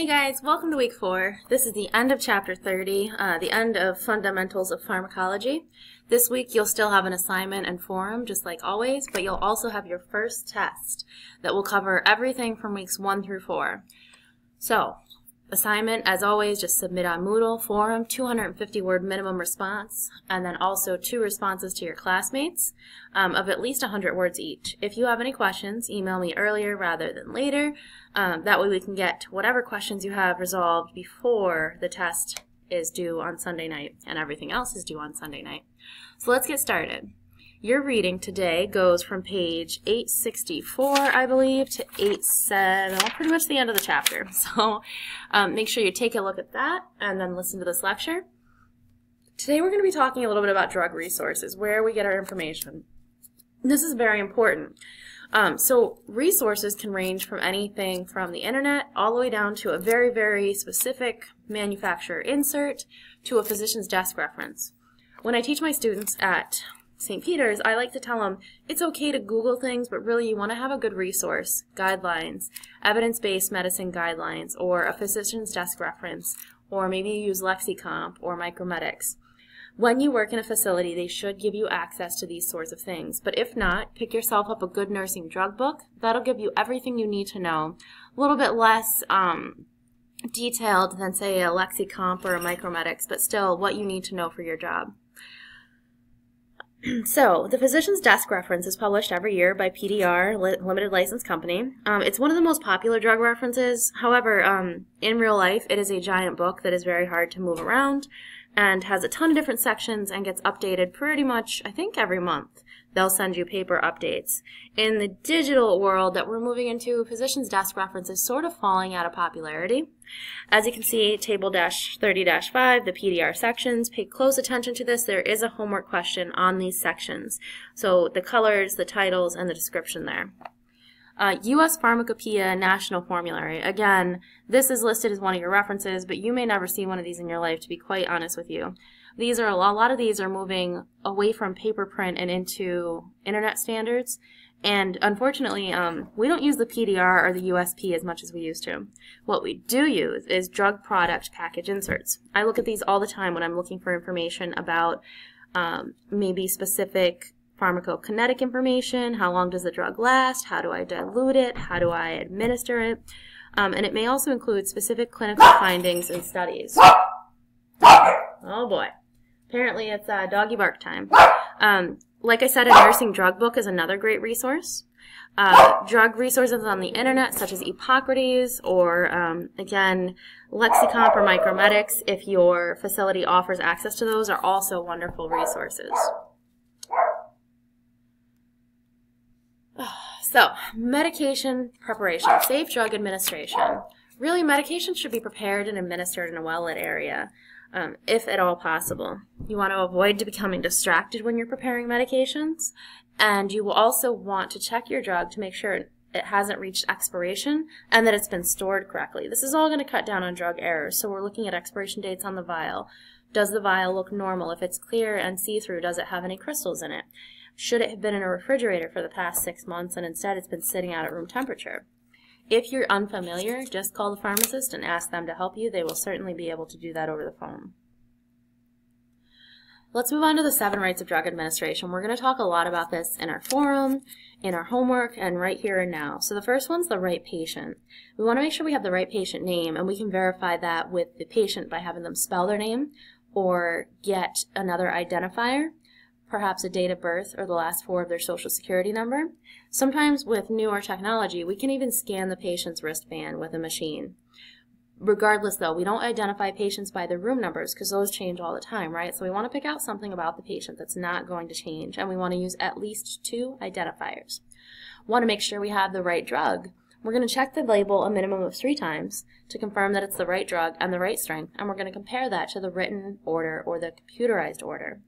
Hey guys, welcome to week four. This is the end of chapter 30, uh, the end of fundamentals of pharmacology. This week you'll still have an assignment and forum, just like always, but you'll also have your first test that will cover everything from weeks one through four. So, assignment, as always, just submit on Moodle, forum, 250 word minimum response, and then also two responses to your classmates um, of at least 100 words each. If you have any questions, email me earlier rather than later. Um, that way we can get whatever questions you have resolved before the test is due on Sunday night and everything else is due on Sunday night. So let's get started. Your reading today goes from page 864, I believe, to 87, well, pretty much the end of the chapter. So um, make sure you take a look at that and then listen to this lecture. Today we're going to be talking a little bit about drug resources, where we get our information. This is very important. Um, so resources can range from anything from the internet all the way down to a very, very specific manufacturer insert to a physician's desk reference. When I teach my students at St. Peter's, I like to tell them it's okay to Google things, but really you want to have a good resource, guidelines, evidence-based medicine guidelines, or a physician's desk reference, or maybe you use LexiComp or Micromedex. When you work in a facility, they should give you access to these sorts of things. But if not, pick yourself up a good nursing drug book. That'll give you everything you need to know. A little bit less um, detailed than, say, a LexiComp or a Micromedex, but still what you need to know for your job. so, the Physician's Desk Reference is published every year by PDR, Limited License Company. Um, it's one of the most popular drug references. However, um, in real life, it is a giant book that is very hard to move around and has a ton of different sections and gets updated pretty much, I think, every month. They'll send you paper updates. In the digital world that we're moving into, Physician's Desk Reference is sort of falling out of popularity. As you can see, table 30-5, the PDR sections, pay close attention to this. There is a homework question on these sections. So the colors, the titles, and the description there. Uh, U.S. Pharmacopoeia National Formulary. Again, this is listed as one of your references, but you may never see one of these in your life, to be quite honest with you. These are a lot of these are moving away from paper print and into internet standards. And unfortunately, um, we don't use the PDR or the USP as much as we used to. What we do use is drug product package inserts. I look at these all the time when I'm looking for information about um, maybe specific pharmacokinetic information, how long does the drug last, how do I dilute it, how do I administer it, um, and it may also include specific clinical findings and studies. Oh boy. Apparently it's uh, doggy bark time. Um, like I said, a nursing drug book is another great resource. Uh, drug resources on the internet, such as Epocrates or, um, again, LexiComp or Micromedex, if your facility offers access to those, are also wonderful resources. So, medication preparation, safe drug administration. Really, medication should be prepared and administered in a well-lit area, um, if at all possible. You want to avoid becoming distracted when you're preparing medications, and you will also want to check your drug to make sure it hasn't reached expiration and that it's been stored correctly. This is all going to cut down on drug errors, so we're looking at expiration dates on the vial. Does the vial look normal? If it's clear and see-through, does it have any crystals in it? Should it have been in a refrigerator for the past six months and instead it's been sitting out at room temperature? If you're unfamiliar, just call the pharmacist and ask them to help you. They will certainly be able to do that over the phone. Let's move on to the seven rights of drug administration. We're going to talk a lot about this in our forum, in our homework, and right here and now. So the first one's the right patient. We want to make sure we have the right patient name, and we can verify that with the patient by having them spell their name or get another identifier perhaps a date of birth or the last four of their social security number. Sometimes with newer technology, we can even scan the patient's wristband with a machine. Regardless though, we don't identify patients by their room numbers because those change all the time, right? So we want to pick out something about the patient that's not going to change and we want to use at least two identifiers. Want to make sure we have the right drug. We're going to check the label a minimum of three times to confirm that it's the right drug and the right strength, and we're going to compare that to the written order or the computerized order.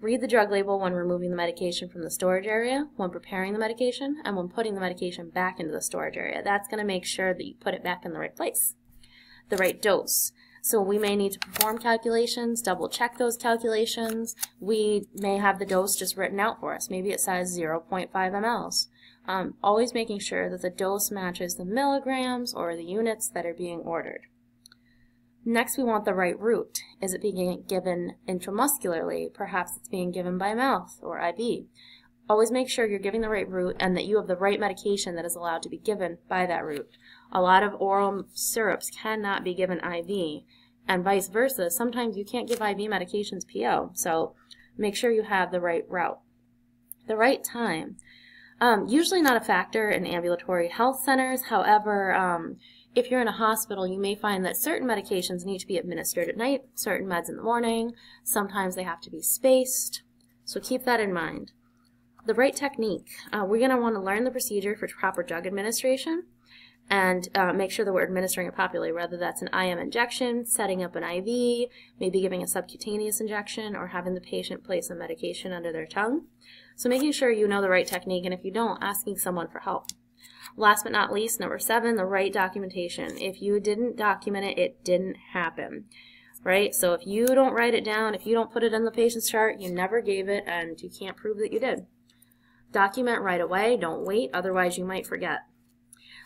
Read the drug label when removing the medication from the storage area, when preparing the medication, and when putting the medication back into the storage area. That's going to make sure that you put it back in the right place. The right dose. So we may need to perform calculations, double check those calculations. We may have the dose just written out for us. Maybe it says 0.5 mLs. um, always making sure that the dose matches the milligrams or the units that are being ordered. Next, we want the right route. Is it being given intramuscularly? Perhaps it's being given by mouth or IV. Always make sure you're giving the right route and that you have the right medication that is allowed to be given by that route. A lot of oral syrups cannot be given IV, and vice versa. Sometimes you can't give IV medications PO, so make sure you have the right route. The right time. Um, usually not a factor in ambulatory health centers. However, um, if you're in a hospital, you may find that certain medications need to be administered at night, certain meds in the morning. Sometimes they have to be spaced. So keep that in mind. The right technique. Uh, we're going to want to learn the procedure for proper drug administration and uh, make sure that we're administering it properly, whether that's an IM injection, setting up an IV, maybe giving a subcutaneous injection, or having the patient place a medication under their tongue. So making sure you know the right technique, and if you don't, asking someone for help. Last but not least, number seven, the right documentation. If you didn't document it, it didn't happen. Right? So if you don't write it down, if you don't put it in the patient's chart, you never gave it and you can't prove that you did. Document right away, don't wait, otherwise you might forget.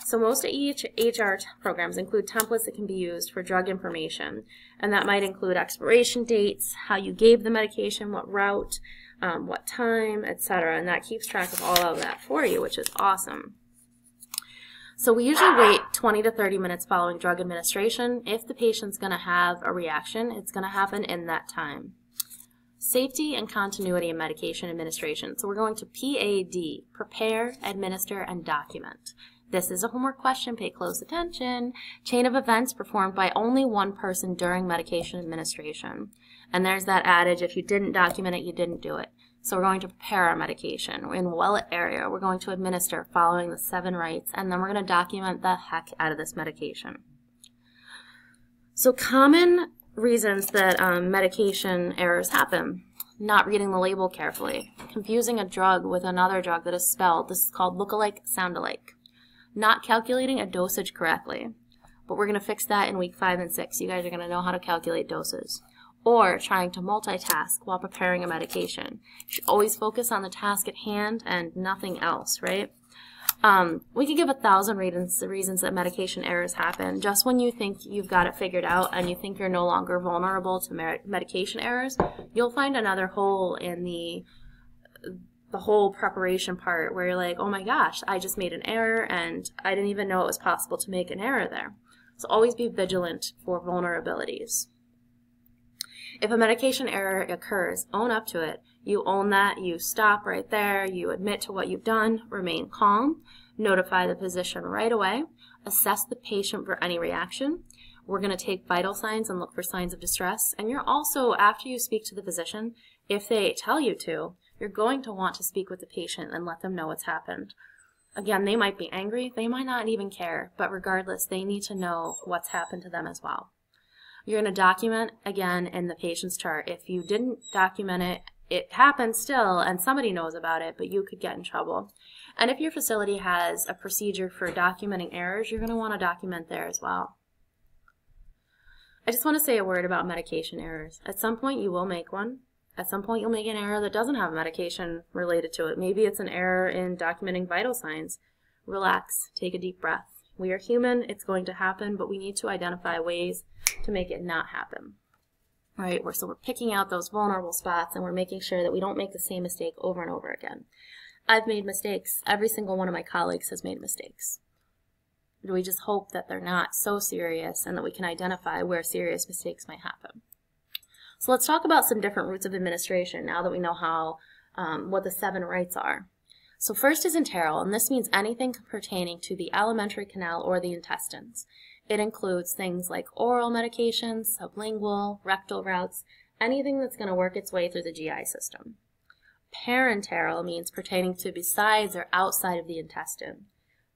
So most HR programs include templates that can be used for drug information, and that might include expiration dates, how you gave the medication, what route, um, what time, etc. And that keeps track of all of that for you, which is awesome. So we usually wait 20 to 30 minutes following drug administration. If the patient's going to have a reaction, it's going to happen in that time. Safety and continuity in medication administration. So we're going to PAD, prepare, administer, and document. This is a homework question, pay close attention. Chain of events performed by only one person during medication administration. And there's that adage, if you didn't document it, you didn't do it. So we're going to prepare our medication. in Wellet area, we're going to administer following the seven rights, and then we're going to document the heck out of this medication. So common reasons that um, medication errors happen. Not reading the label carefully. Confusing a drug with another drug that is spelled. This is called look-alike, sound-alike. Not calculating a dosage correctly. But we're going to fix that in week 5 and 6. You guys are going to know how to calculate doses or trying to multitask while preparing a medication. You should always focus on the task at hand and nothing else, right? Um, we could give a thousand reasons, reasons that medication errors happen. Just when you think you've got it figured out and you think you're no longer vulnerable to medication errors, you'll find another hole in the the whole preparation part where you're like, oh my gosh, I just made an error and I didn't even know it was possible to make an error there. So always be vigilant for vulnerabilities. If a medication error occurs, own up to it. You own that, you stop right there, you admit to what you've done, remain calm, notify the physician right away, assess the patient for any reaction. We're going to take vital signs and look for signs of distress. And you're also, after you speak to the physician, if they tell you to, you're going to want to speak with the patient and let them know what's happened. Again, they might be angry, they might not even care, but regardless, they need to know what's happened to them as well. You're going to document again in the patient's chart. If you didn't document it, it happens still and somebody knows about it, but you could get in trouble. And if your facility has a procedure for documenting errors, you're going to want to document there as well. I just want to say a word about medication errors. At some point you will make one. At some point you'll make an error that doesn't have medication related to it. Maybe it's an error in documenting vital signs. Relax, take a deep breath. We are human, it's going to happen, but we need to identify ways to make it not happen. Right? We're, so we're picking out those vulnerable spots and we're making sure that we don't make the same mistake over and over again. I've made mistakes. Every single one of my colleagues has made mistakes. We just hope that they're not so serious and that we can identify where serious mistakes might happen. So let's talk about some different routes of administration now that we know how um, what the seven rights are. So first is enteral, and this means anything pertaining to the alimentary canal or the intestines. It includes things like oral medications, sublingual, rectal routes, anything that's going to work its way through the GI system. Parenteral means pertaining to besides or outside of the intestine.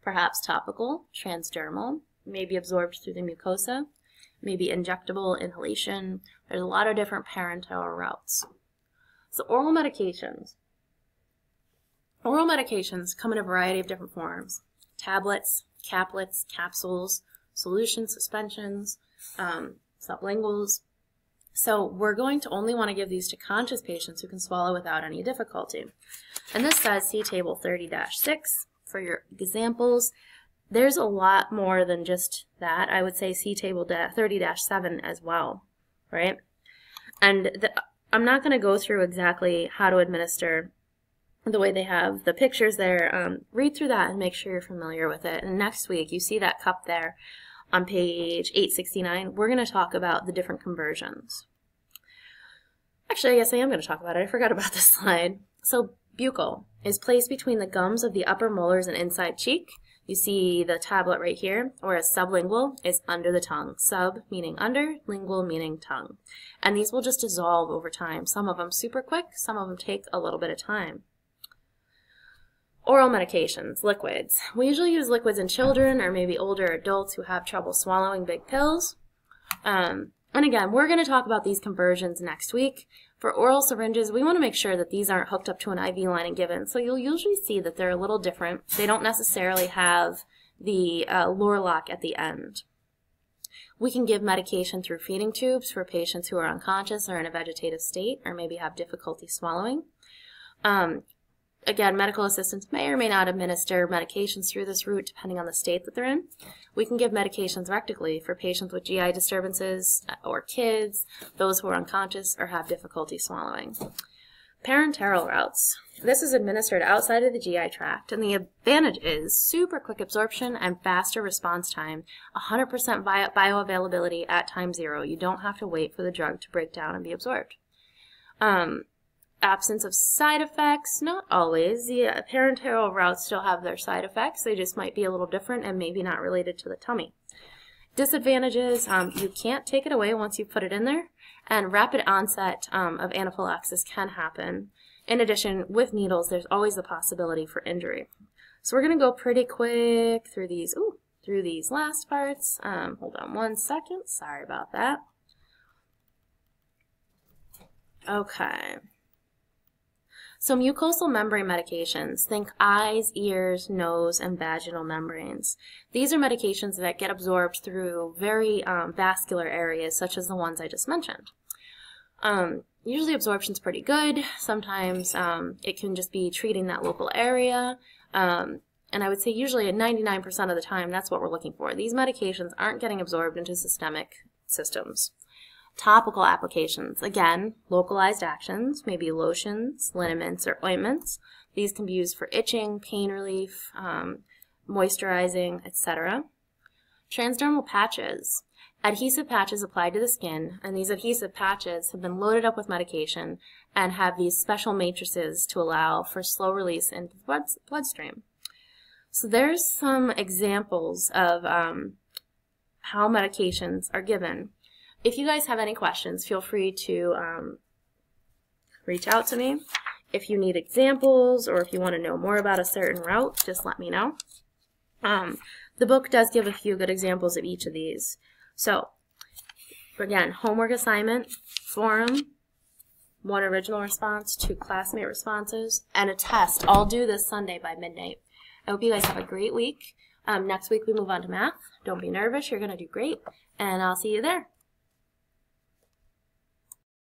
Perhaps topical, transdermal, maybe absorbed through the mucosa, maybe injectable inhalation. There's a lot of different parenteral routes. So oral medications. Oral medications come in a variety of different forms. Tablets, caplets, capsules, solutions, suspensions, um, sublinguals. So we're going to only want to give these to conscious patients who can swallow without any difficulty. And this says, see table 30-6, for your examples. There's a lot more than just that. I would say see table 30-7 as well, right? And the, I'm not going to go through exactly how to administer the way they have the pictures there. Um, read through that and make sure you're familiar with it. And next week, you see that cup there on page 869. We're going to talk about the different conversions. Actually, I guess I am going to talk about it. I forgot about this slide. So buccal is placed between the gums of the upper molars and inside cheek. You see the tablet right here, whereas sublingual is under the tongue. Sub meaning under, lingual meaning tongue. And these will just dissolve over time. Some of them super quick, some of them take a little bit of time. Oral medications, liquids. We usually use liquids in children or maybe older adults who have trouble swallowing big pills. Um, and again, we're going to talk about these conversions next week. For oral syringes, we want to make sure that these aren't hooked up to an IV line and given. So you'll usually see that they're a little different. They don't necessarily have the uh, lock at the end. We can give medication through feeding tubes for patients who are unconscious or in a vegetative state or maybe have difficulty swallowing. Um, Again, medical assistants may or may not administer medications through this route depending on the state that they're in. We can give medications rectally for patients with GI disturbances or kids, those who are unconscious or have difficulty swallowing. Parenteral routes. This is administered outside of the GI tract, and the advantage is super quick absorption and faster response time, 100% bioavailability at time zero. You don't have to wait for the drug to break down and be absorbed. Um, absence of side effects, not always. The parenteral routes still have their side effects. They just might be a little different and maybe not related to the tummy. Disadvantages, um, you can't take it away once you put it in there, and rapid onset um, of anaphylaxis can happen. In addition, with needles, there's always the possibility for injury. So we're going to go pretty quick through these, ooh, through these last parts. Um, hold on one second. Sorry about that. Okay. So mucosal membrane medications, think eyes, ears, nose, and vaginal membranes. These are medications that get absorbed through very um, vascular areas, such as the ones I just mentioned. Um, usually absorption is pretty good. Sometimes um, it can just be treating that local area. Um, and I would say usually at 99% of the time, that's what we're looking for. These medications aren't getting absorbed into systemic systems. Topical applications, again, localized actions, maybe lotions, liniments, or ointments. These can be used for itching, pain relief, um, moisturizing, etc. Transdermal patches. Adhesive patches applied to the skin, and these adhesive patches have been loaded up with medication and have these special matrices to allow for slow release into the blood, bloodstream. So there's some examples of um, how medications are given. If you guys have any questions, feel free to um, reach out to me. If you need examples or if you want to know more about a certain route, just let me know. Um, the book does give a few good examples of each of these. So, again, homework assignment, forum, one original response, two classmate responses, and a test all due this Sunday by midnight. I hope you guys have a great week. Um, next week we move on to math. Don't be nervous, you're going to do great, and I'll see you there.